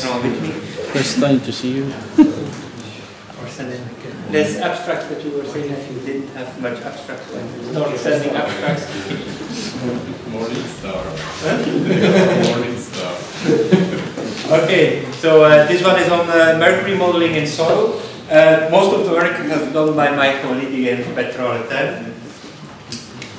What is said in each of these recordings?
can I with me? First time to see you. Or sending less abstract that you were saying that you didn't have much abstract when you started sending abstracts. Morning star. Morning star. Okay, so uh, this one is on uh, mercury modeling in soil. Uh, most of the work has been done by my colleague again, Bertrand Leterme.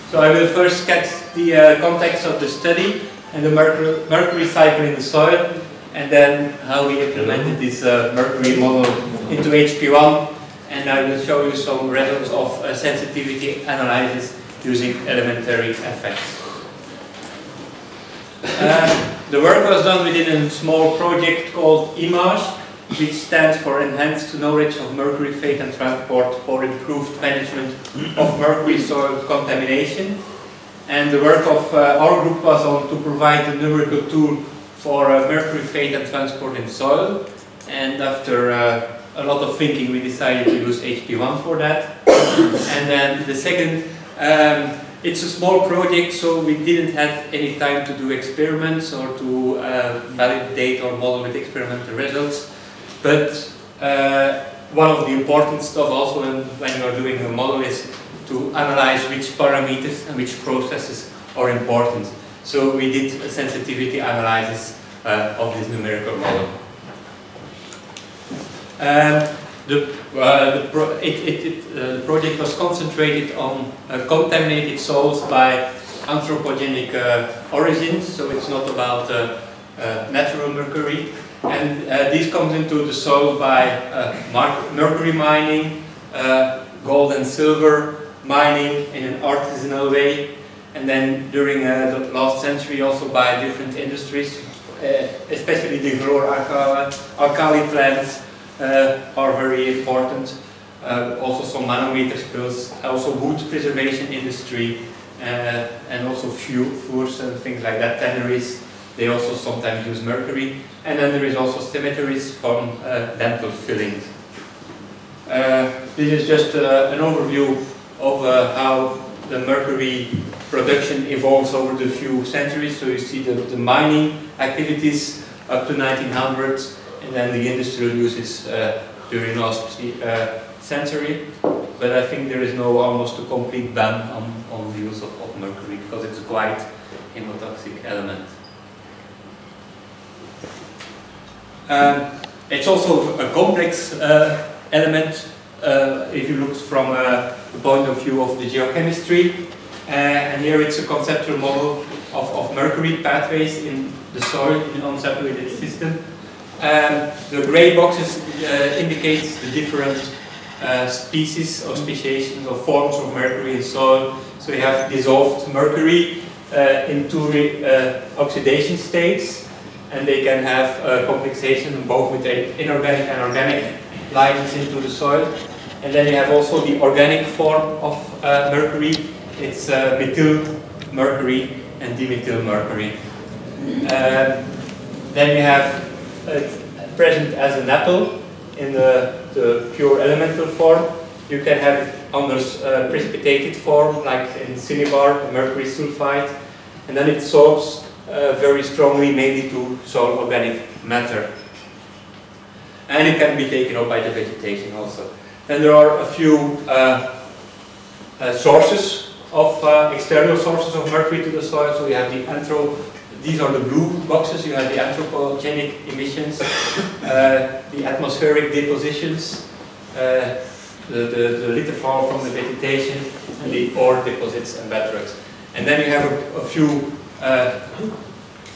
So I will first sketch the uh, context of the study and the mercury, mercury cycle in the soil, and then how we implemented this uh, mercury model into HP1, and I will show you some results of uh, sensitivity analysis using elementary effects. Uh, the work was done within a small project called IMAGE, which stands for Enhanced Knowledge of Mercury Fate and Transport for Improved Management of Mercury Soil Contamination. And the work of uh, our group was on to provide a numerical tool for uh, mercury fate and transport in soil. And after uh, a lot of thinking, we decided to use HP1 for that. and then the second, um, it's a small project, so we didn't have any time to do experiments or to uh, validate or model with experimental results. But uh, one of the important stuff also when, when you're doing a model is to analyze which parameters and which processes are important. So we did a sensitivity analysis uh, of this numerical model. Um, the, uh, the, pro it, it, it, uh, the, project was concentrated on uh, contaminated soils by anthropogenic uh, origins, so it's not about uh, natural mercury. And this comes into the soil by mercury mining, gold and silver mining in an artisanal way, and then during the last century also by different industries, especially the chloralkali plants uh, are very important. Uh, also some manometer spills, also wood preservation industry, uh, and also fuel, furs and things like that, tanneries, they also sometimes use mercury. And then there is also cemeteries from dental fillings. this is just an overview of how the mercury production evolves over the few centuries. So you see the, the mining activities up to 1900 and then the industrial uses uh, during last uh, century. But I think there is no almost a complete ban on, on the use of, of mercury because it's quite hemotoxic element. Um, it's also a complex uh, element uh, if you look from uh, the point of view of the geochemistry. Uh, and here it's a conceptual model of, of mercury pathways in the soil in an unsaturated system. Um, the gray boxes uh, indicate the different uh, species or speciations or forms of mercury in soil. So you have dissolved mercury uh, in two uh, oxidation states, and they can have uh, complexation both with inorganic and organic ligands into the soil. And then you have also the organic form of mercury. It's methyl mercury and dimethyl mercury. Um, then you have it present as an NAPL in the, the, pure elemental form. You can have it under uh, precipitated form, like in cinnabar, mercury sulfide, and then it sorbs uh, very strongly, mainly to soil organic matter. And it can be taken up by the vegetation also. Then there are a few uh, uh, sources of uh, external sources of mercury to the soil. So we have the anthro these are the blue boxes. You have the anthropogenic emissions, uh, the atmospheric depositions, uh, the, the, the litterfall from the vegetation, and the ore deposits and bedrocks. And then you have a, a few uh,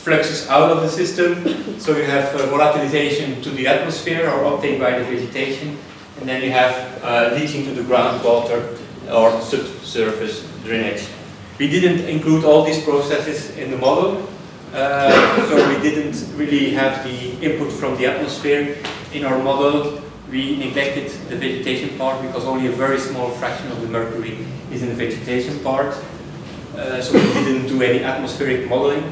fluxes out of the system. So you have uh, volatilization to the atmosphere or uptake by the vegetation. And then you have uh, leaching to the groundwater or subsurface drainage. We didn't include all these processes in the model, uh, so we didn't really have the input from the atmosphere in our model. We neglected the vegetation part because only a very small fraction of the mercury is in the vegetation part. Uh, so we didn't do any atmospheric modeling.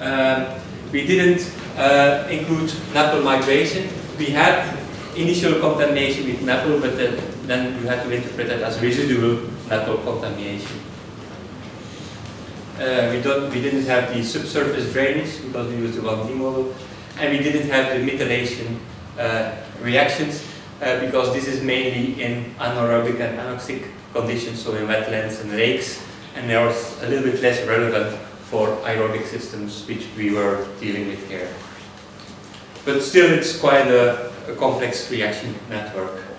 Um, we didn't uh, include NAPL migration. We had initial contamination with NAPL, but then, then you had to interpret that as residual NAPL contamination. Uh, we, don't, we didn't have the subsurface drainage because we used the 1D model. And we didn't have the methylation uh, reactions uh, because this is mainly in anaerobic and anoxic conditions, so in wetlands and lakes. And they are a little bit less relevant for aerobic systems, which we were dealing with here. But still, it's quite a, a complex reaction network.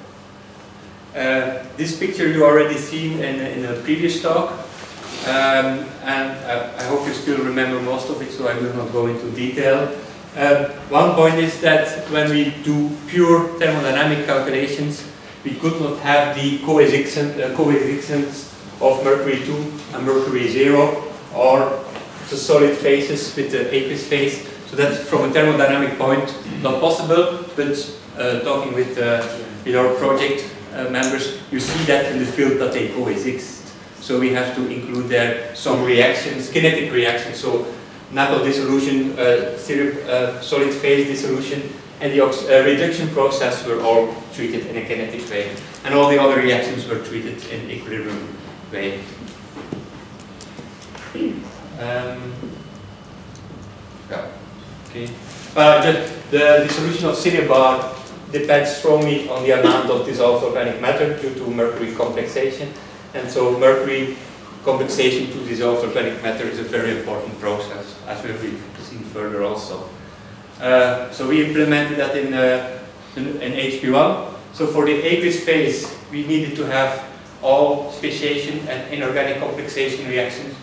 Uh, this picture you already seen in, in a previous talk, um, and I, I, hope you still remember most of it, so I will not go into detail. Uh, one point is that when we do pure thermodynamic calculations, we could not have the coexistence, uh, coexistence of mercury 2 and mercury 0, or the solid phases with the aqueous phase. So that's from a thermodynamic point not possible, but uh, talking with, uh, with our project uh, members, you see that in the field that they coexist. So we have to include there some reactions, kinetic reactions. So NAPL dissolution, uh, syrup, uh, solid phase dissolution, and the uh, reduction process were all treated in a kinetic way. And all the other reactions were treated in equilibrium way. Um, yeah, okay. Uh, the, the dissolution of cinnabar depends strongly on the amount of dissolved organic matter due to mercury complexation. And so mercury complexation to dissolved organic matter is a very important process, as we will seen further also. Uh, so we implemented that in, uh, in, in HP1. So for the aqueous phase, we needed to have all speciation and inorganic complexation reactions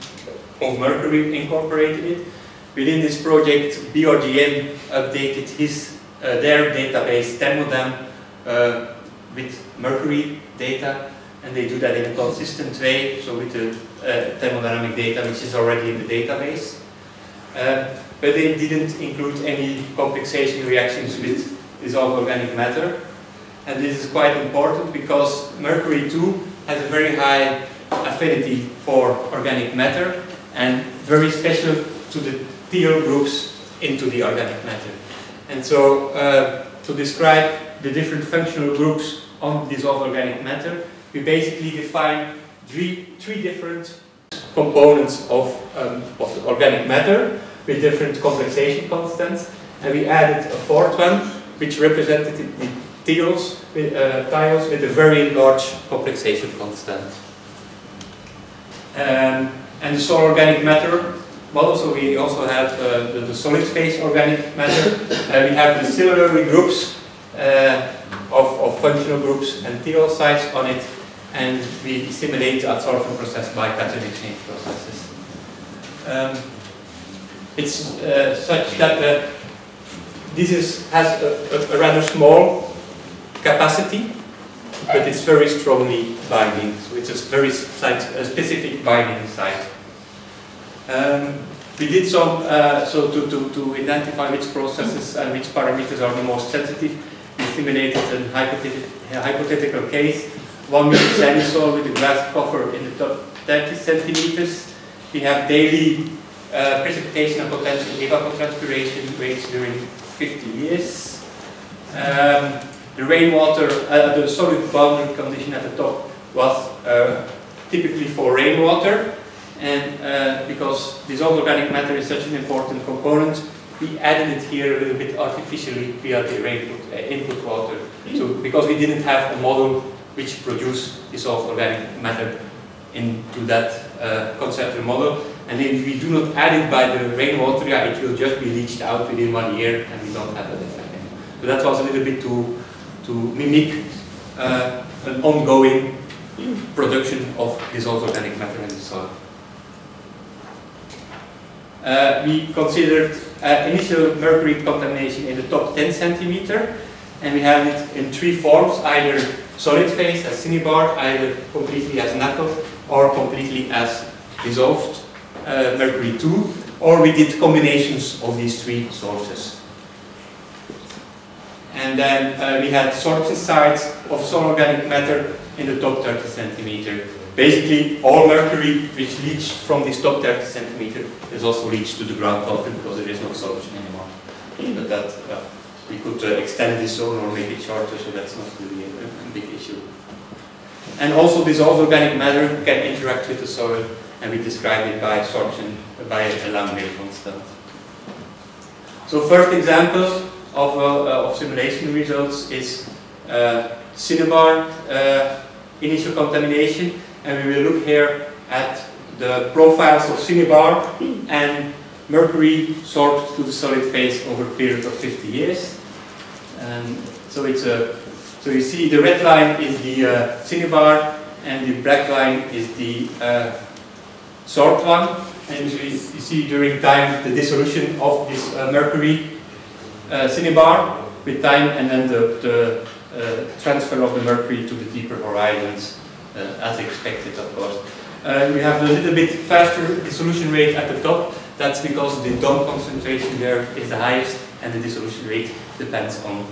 of mercury incorporated it. Within this project, BRGM updated his, their database, Thermoddem, uh, with mercury data, and they do that in a consistent way, so with the uh, thermodynamic data which is already in the database. Uh, but they didn't include any complexation reactions with dissolved organic matter. And this is quite important because mercury 2 has a very high affinity for organic matter and very special to the thiol groups into the organic matter. And so uh, to describe the different functional groups on dissolved organic matter, we basically define three, three different components of, um, of organic matter with different complexation constants. And we added a fourth one, which represented the thiols with, uh, thiols with a very large complexation constant. Um, and the soil organic matter model, so we also have uh, the, the, solid phase organic matter. Uh, we have the similar groups uh, of, of functional groups and thiol sites on it and we simulate the adsorption process by cation exchange processes. Um, it's uh, such that this is, has a, a, a, rather small capacity, but it's very strongly binding. So it's a very site, a specific binding site. Um, we did some, uh, so to, to, to identify which processes and which parameters are the most sensitive, we simulated a hypothetical, a hypothetical case one meter sandstone with a glass cover in the top 30 centimeters. We have daily uh, precipitation and potential evapotranspiration rates during 50 years. Um, the rainwater, uh, the solid boundary condition at the top was uh, typically for rainwater and uh, because dissolved organic matter is such an important component we added it here a little bit artificially via the rain uh, input water. So because we didn't have a model which produced dissolved organic matter into that uh, conceptual model. And if we do not add it by the rainwater, yeah, it will just be leached out within one year and we don't have that effect anymore. So that was a little bit to, to mimic uh, an ongoing production of dissolved organic matter in the soil. Uh, we considered uh, initial mercury contamination in the top 10 centimeter and we have it in three forms, either solid phase as cinnabar, either completely as NAPL or completely as dissolved uh, mercury 2, or we did combinations of these three sources. And then uh, we had sorption sites of soil organic matter in the top 30 centimeter. Basically, all mercury which leached from this top 30 centimeter is also leached to the ground groundwater because there is no solution anymore. But that, uh, we could uh, extend this zone or make it shorter, so that's not really a, a big issue. And also dissolved organic matter can interact with the soil and we describe it by absorption by a Langmuir constant. So first example of, uh, of simulation results is uh, cinnabar uh, initial contamination and we will look here at the profiles of cinnabar and mercury sorbed to the solid phase over a period of 50 years. So it's a so you see the red line is the uh, cinnabar and the black line is the uh, sorbed one. And you see, you see during time the dissolution of this uh, mercury uh, cinnabar with time and then the, the uh, transfer of the mercury to the deeper horizons as expected of course. Uh, we have a little bit faster dissolution rate at the top. That's because the DOM concentration there is the highest and the dissolution rate depends on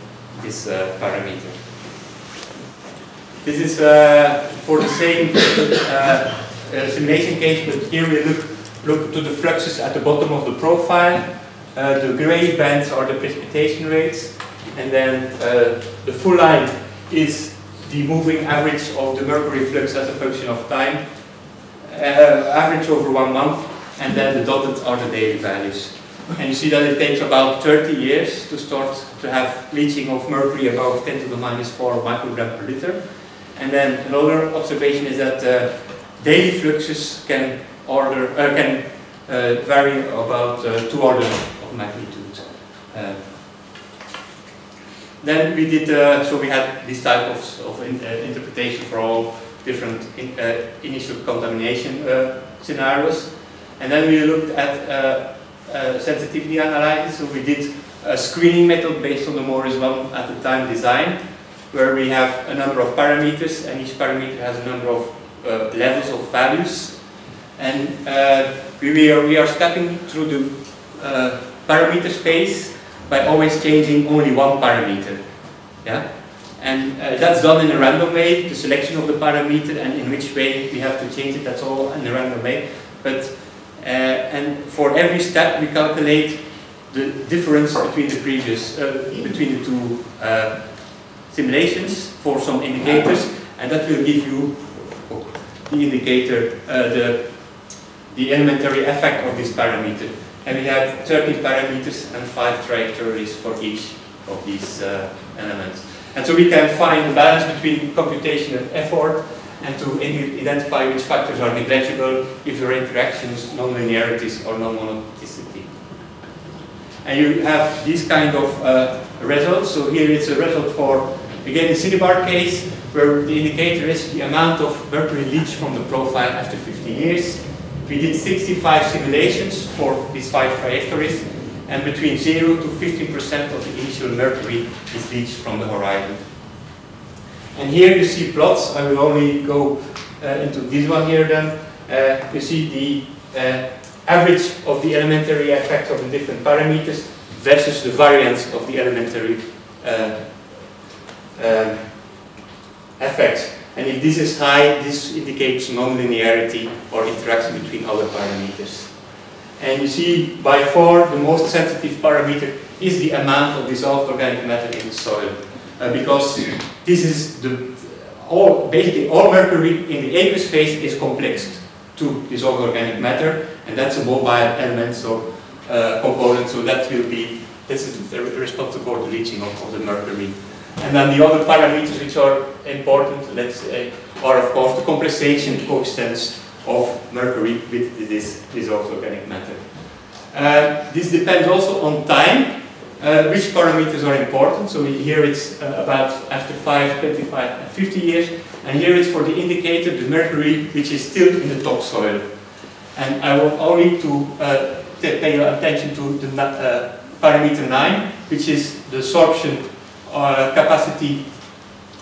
this uh, parameter. This is uh, for the same uh, uh, simulation case, but here we look, look to the fluxes at the bottom of the profile. Uh, the gray bands are the precipitation rates, and then the full line is the moving average of the mercury flux as a function of time, uh, average over one month, and then the dotted are the daily values. And you see that it takes about 30 years to start to have leaching of mercury above 10 to the minus 4 microgram per liter. And then another observation is that uh, daily fluxes can order uh, can uh, vary about uh, two orders of magnitude. Uh, then we did, uh, so we had this type of, of in, interpretation for all different in, initial contamination scenarios. And then we looked at sensitivity analysis, so we did a screening method based on the Morris 1 at the time design where we have a number of parameters and each parameter has a number of uh, levels of values and uh, we, are, we are stepping through the uh, parameter space by always changing only one parameter yeah and uh, that's done in a random way the selection of the parameter and in which way we have to change it that's all in a random way but uh, and for every step we calculate the difference between the previous uh, between the two simulations for some indicators, and that will give you the indicator, uh, the, the elementary effect of this parameter. And we have 13 parameters and 5 trajectories for each of these uh, elements. And so we can find the balance between computation and effort and to identify which factors are negligible if there are interactions, nonlinearities or non-monotonicity. And you have these kind of uh, results. So here it's a result for Again, the cinnabar case, where the indicator is the amount of mercury leach from the profile after 50 years. We did 65 simulations for these five trajectories, and between 0 to 15% of the initial mercury is leached from the horizon. And here you see plots, I will only go uh, into this one here then. Uh, you see the uh, average of the elementary effect of the different parameters versus the variance of the elementary uh, um, effects. And if this is high, this indicates nonlinearity or interaction between other parameters. And you see, by far, the most sensitive parameter is the amount of dissolved organic matter in the soil. Uh, because this is the, all, basically all mercury in the aqueous phase is complexed to dissolved organic matter, and that's a mobile element, so uh, component, so that will be, this is the responsible for the leaching of, of the mercury and then the other parameters which are important, let's say, are of course the compression coefficients of mercury with this dissolved organic matter. Uh, this depends also on time, uh, which parameters are important. So here it's uh, about after 5, 25, and 50 years. And here it's for the indicator, the mercury, which is still in the topsoil. And I want only to uh, pay your attention to the uh, parameter 9, which is the absorption uh, capacity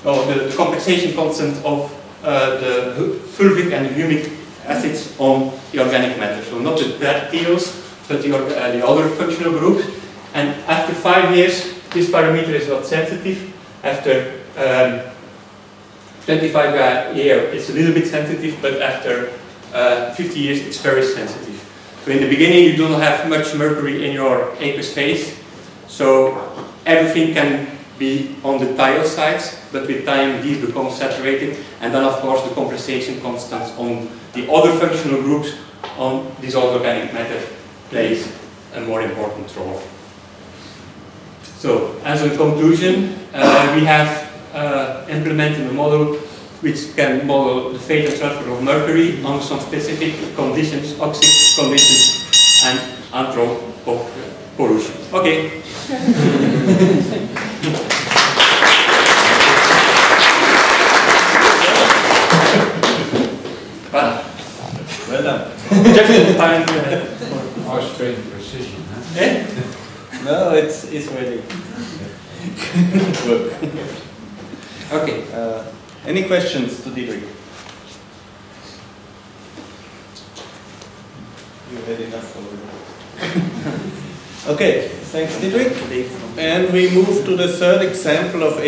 or the, the, complexation constant of uh, the fulvic and humic acids on the organic matter. So not the thiols, but the, uh, the other functional groups. And after five years, this parameter is not sensitive. After um, 25 years, it's a little bit sensitive, but after uh, 50 years, it's very sensitive. So in the beginning, you do not have much mercury in your aqueous phase, so everything can be on the thiosides, but with time these become saturated, and then of course the complexation constants on the other functional groups on this organic matter plays a more important role. So, as a conclusion, uh, we have uh, implemented a model which can model the fate and transfer of mercury under some specific conditions, oxic conditions, and anthropopollution. Okay. time. uh, Austrian precision, huh? eh? No, it's, it's ready. Okay. Uh, any questions to Diederik? You had enough already. okay, thanks Diederik. And we move to the third example of